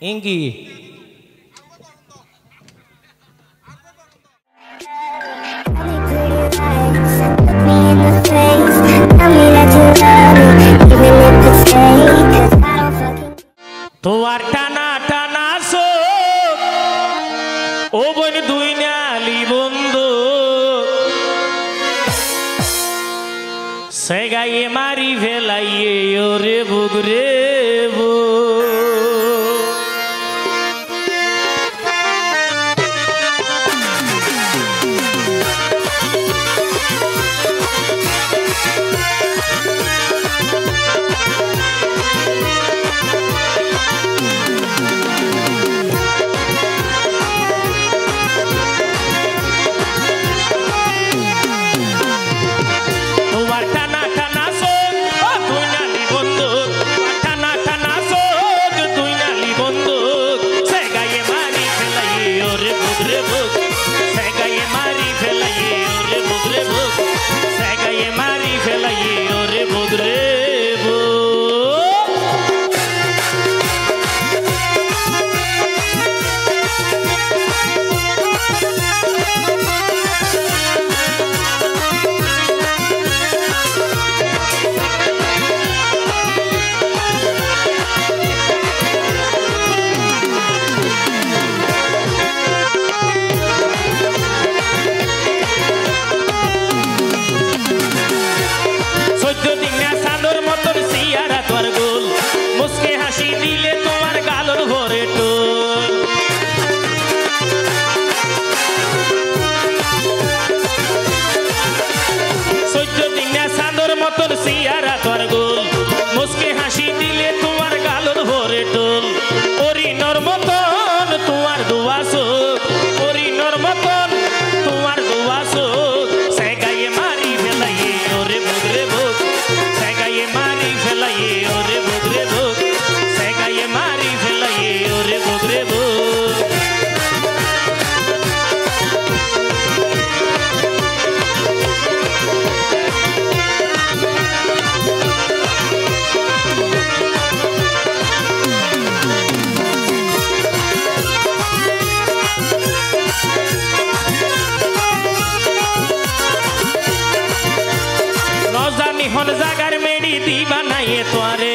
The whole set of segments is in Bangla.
Ingi. তোমার টানা ও বোন দুই নালি বন্ধু। সে গাইয়ে মারি ফেলাইয়ে ওরে বুগরে Thank you. হল জাগার মেরি দিবা নাই তোয়ারে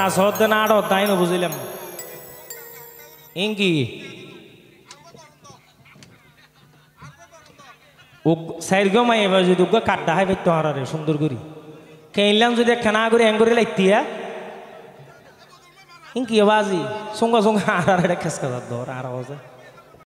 তোরা সদ্য না আড় তাই না বুঝিলাম? ইঙ্কি? সাইরগ মাই, এবার যদি উগ্র কাটটা হয় তোমার রে সুন্দর করি। কেইলাম যদি খানা করে করে লাইতিয়া ইঙ্কি বাজি সঙ্গে সঙ্গে আর আর ধর আর